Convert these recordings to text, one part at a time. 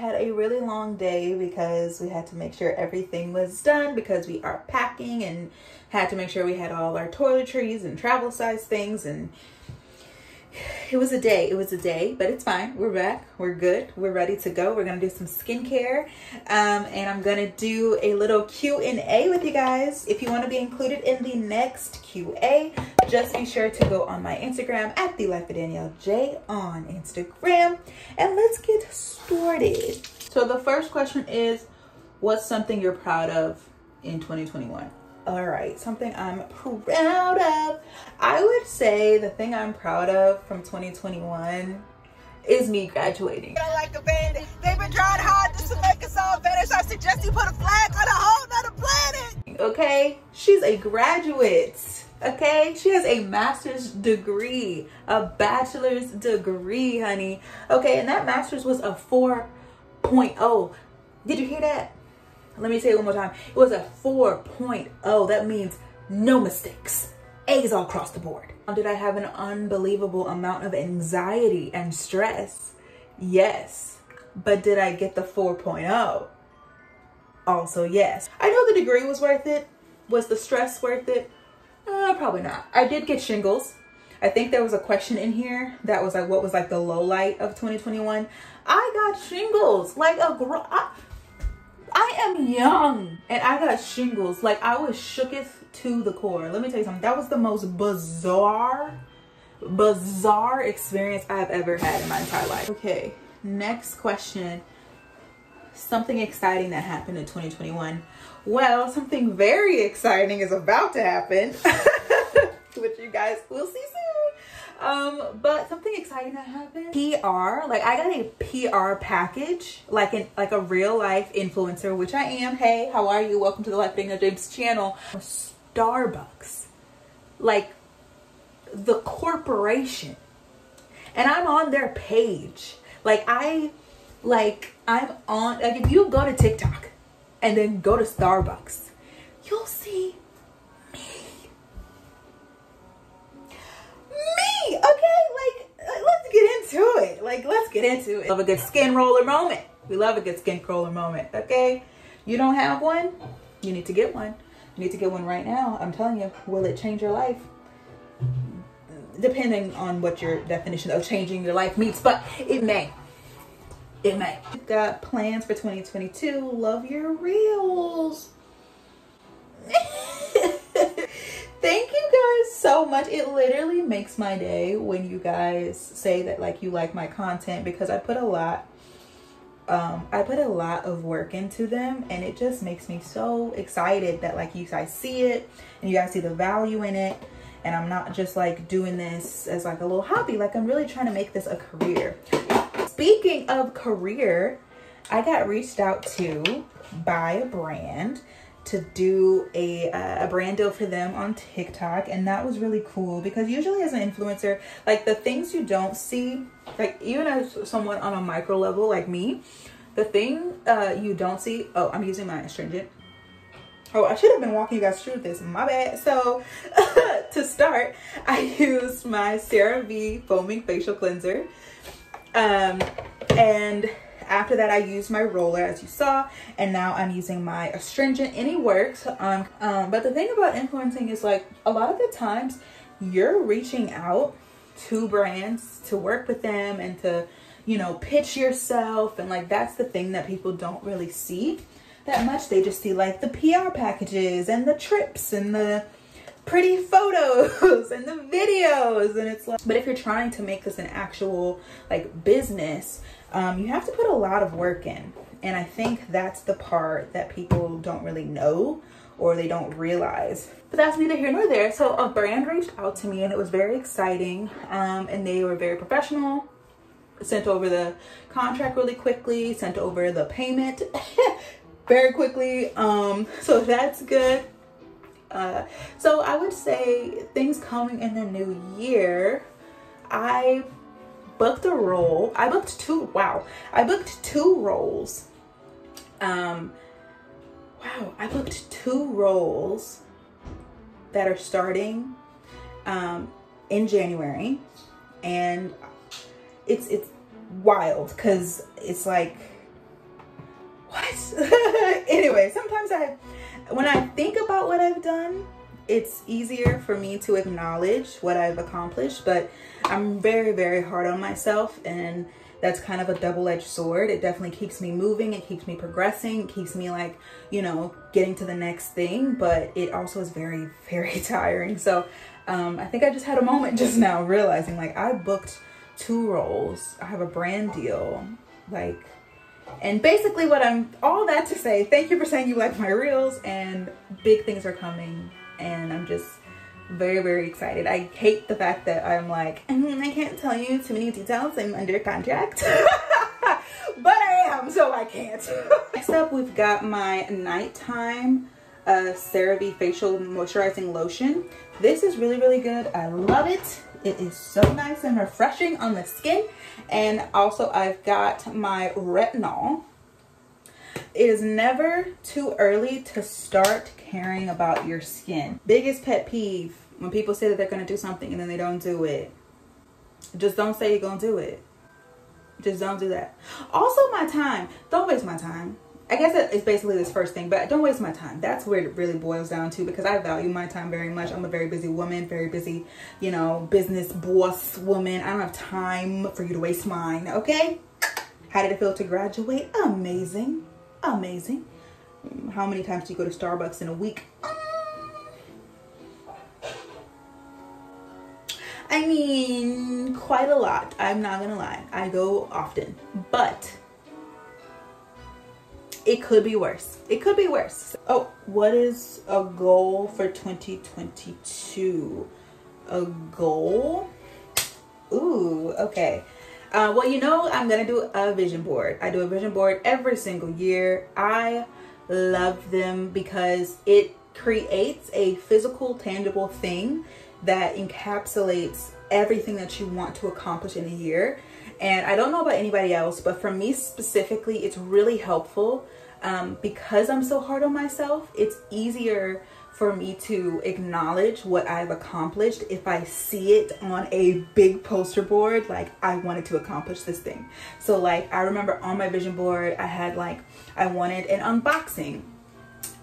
had a really long day because we had to make sure everything was done because we are packing and had to make sure we had all our toiletries and travel size things and it was a day it was a day but it's fine. We're back. We're good. We're ready to go. We're gonna do some skincare. Um, and i'm gonna do a little q and a with you guys. If you want to be included in the next qa just be sure to go on my instagram at the life of danielle j on instagram. And let's get started. So the first question is what's something you're proud of in 2021 all right, something I'm proud of. I would say the thing I'm proud of from 2021 is me graduating. Like a bandit. They've been trying hard just to make us all better. So I suggest you put a flag on a whole nother planet. Okay, she's a graduate. Okay, she has a master's degree, a bachelor's degree, honey. Okay, and that master's was a 4.0. Did you hear that? Let me say it one more time. It was a 4.0. That means no mistakes. A's all across the board. Did I have an unbelievable amount of anxiety and stress? Yes. But did I get the 4.0? Also, yes. I know the degree was worth it. Was the stress worth it? Uh, probably not. I did get shingles. I think there was a question in here that was like, what was like the low light of 2021? I got shingles. Like a, I, I am young and I got shingles. Like I was shooketh to the core. Let me tell you something. That was the most bizarre, bizarre experience I've ever had in my entire life. Okay, next question. Something exciting that happened in 2021. Well, something very exciting is about to happen, which you guys will see soon. Um, but something exciting that happened. PR, like I got a PR package, like an like a real life influencer, which I am. Hey, how are you? Welcome to the Life Danielle James channel. Starbucks, like the corporation, and I'm on their page. Like I, like I'm on. Like if you go to TikTok, and then go to Starbucks, you'll see into it. Like, let's get into it. Love a good skin roller moment. We love a good skin roller moment, okay? You don't have one? You need to get one. You need to get one right now. I'm telling you, will it change your life? Depending on what your definition of changing your life means, but it may. It may. Got plans for 2022. Love your reels. Much. It literally makes my day when you guys say that like you like my content because I put a lot um I put a lot of work into them and it just makes me so excited that like you guys see it and you guys see the value in it and I'm not just like doing this as like a little hobby like I'm really trying to make this a career. Speaking of career, I got reached out to by a brand to do a, uh, a brand deal for them on TikTok. And that was really cool because usually as an influencer, like the things you don't see, like even as someone on a micro level like me, the thing uh, you don't see, oh, I'm using my astringent. Oh, I should have been walking you guys through this, my bad. So to start, I used my CeraVe Foaming Facial Cleanser. Um, and after that, I used my roller as you saw, and now I'm using my astringent it works. Um, um, but the thing about influencing is like a lot of the times you're reaching out to brands to work with them and to, you know, pitch yourself. And like that's the thing that people don't really see that much. They just see like the PR packages and the trips and the pretty photos and the videos and it's like but if you're trying to make this an actual like business um, you have to put a lot of work in. And I think that's the part that people don't really know or they don't realize. But that's neither here nor there. So a brand reached out to me and it was very exciting. Um, and they were very professional. Sent over the contract really quickly, sent over the payment very quickly. Um, so that's good. Uh, so I would say things coming in the new year. I booked a role. I booked two. Wow. I booked two roles. Um, wow. I booked two roles that are starting um, in January. And it's, it's wild because it's like what? anyway, sometimes I, when I think about what I've done, it's easier for me to acknowledge what I've accomplished, but I'm very, very hard on myself and that's kind of a double-edged sword. It definitely keeps me moving, it keeps me progressing, it keeps me like, you know, getting to the next thing, but it also is very, very tiring. So um, I think I just had a moment just now realizing like I booked two roles. I have a brand deal, like, and basically what I'm, all that to say, thank you for saying you like my reels and big things are coming and I'm just very, very excited. I hate the fact that I'm like, mm, I can't tell you too many details. I'm under contract. but I am, so I can't. Next up, we've got my nighttime uh, CeraVe Facial Moisturizing Lotion. This is really, really good. I love it. It is so nice and refreshing on the skin. And also I've got my retinol. It is never too early to start caring about your skin. Biggest pet peeve when people say that they're going to do something and then they don't do it. Just don't say you're going to do it. Just don't do that. Also my time. Don't waste my time. I guess it's basically this first thing, but don't waste my time. That's where it really boils down to because I value my time very much. I'm a very busy woman, very busy, you know, business boss woman. I don't have time for you to waste mine, okay? How did it feel to graduate? Amazing. Amazing. How many times do you go to Starbucks in a week? Um, I mean, quite a lot. I'm not gonna lie. I go often, but it could be worse. It could be worse. Oh, what is a goal for 2022? A goal? Ooh, okay. Uh, well, you know, I'm going to do a vision board. I do a vision board every single year. I love them because it creates a physical, tangible thing that encapsulates everything that you want to accomplish in a year. And I don't know about anybody else, but for me specifically, it's really helpful um, because I'm so hard on myself. It's easier for me to acknowledge what I've accomplished if I see it on a big poster board, like I wanted to accomplish this thing. So like I remember on my vision board, I had like, I wanted an unboxing.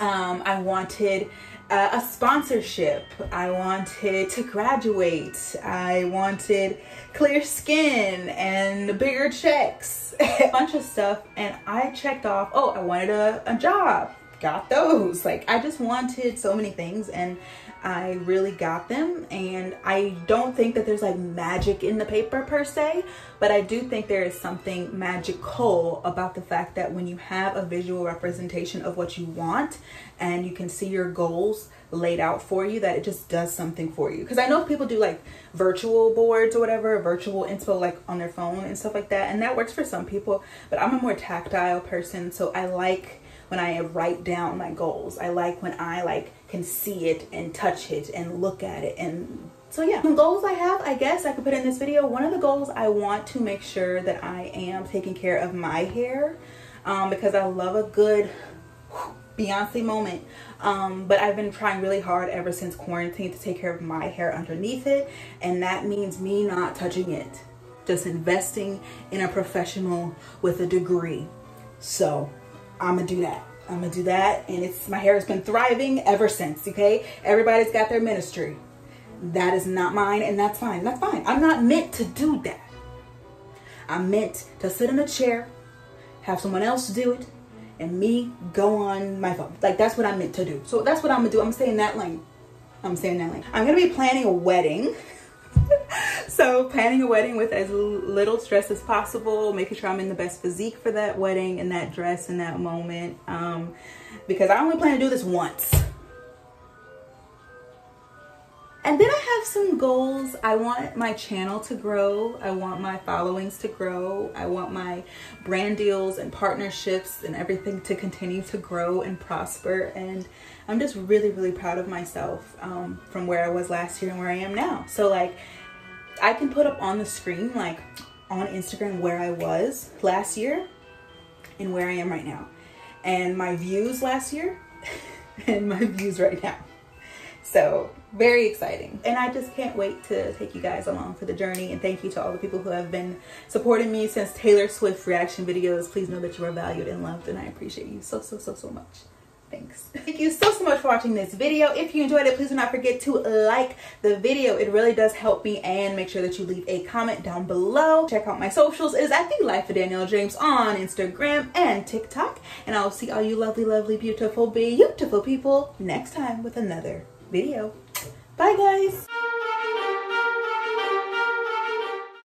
Um, I wanted uh, a sponsorship. I wanted to graduate. I wanted clear skin and bigger checks, a bunch of stuff. And I checked off, oh, I wanted a, a job. Got those. Like, I just wanted so many things and I really got them. And I don't think that there's like magic in the paper per se, but I do think there is something magical about the fact that when you have a visual representation of what you want and you can see your goals laid out for you that it just does something for you because i know people do like virtual boards or whatever virtual inspo like on their phone and stuff like that and that works for some people but i'm a more tactile person so i like when i write down my goals i like when i like can see it and touch it and look at it and so yeah the goals i have i guess i could put in this video one of the goals i want to make sure that i am taking care of my hair um, because i love a good Beyonce moment. Um, but I've been trying really hard ever since quarantine to take care of my hair underneath it. And that means me not touching it. Just investing in a professional with a degree. So I'm gonna do that. I'm gonna do that. And it's my hair has been thriving ever since, okay? Everybody's got their ministry. That is not mine and that's fine. That's fine. I'm not meant to do that. I'm meant to sit in a chair, have someone else do it, and me go on my phone. Like that's what I'm meant to do. So that's what I'm gonna do. I'm staying that lane. I'm staying that lane. I'm gonna be planning a wedding. so planning a wedding with as little stress as possible, making sure I'm in the best physique for that wedding and that dress in that moment. Um, because I only plan to do this once. And then I have some goals. I want my channel to grow. I want my followings to grow. I want my brand deals and partnerships and everything to continue to grow and prosper. And I'm just really, really proud of myself um, from where I was last year and where I am now. So like, I can put up on the screen, like on Instagram where I was last year and where I am right now. And my views last year and my views right now So very exciting. And I just can't wait to take you guys along for the journey. And thank you to all the people who have been supporting me since Taylor Swift reaction videos. Please know that you are valued and loved and I appreciate you so, so, so, so much. Thanks. Thank you so, so much for watching this video. If you enjoyed it, please do not forget to like the video. It really does help me and make sure that you leave a comment down below. Check out my socials. It is at the Life of Danielle James on Instagram and TikTok. And I'll see all you lovely, lovely, beautiful, beautiful people next time with another video. Bye guys.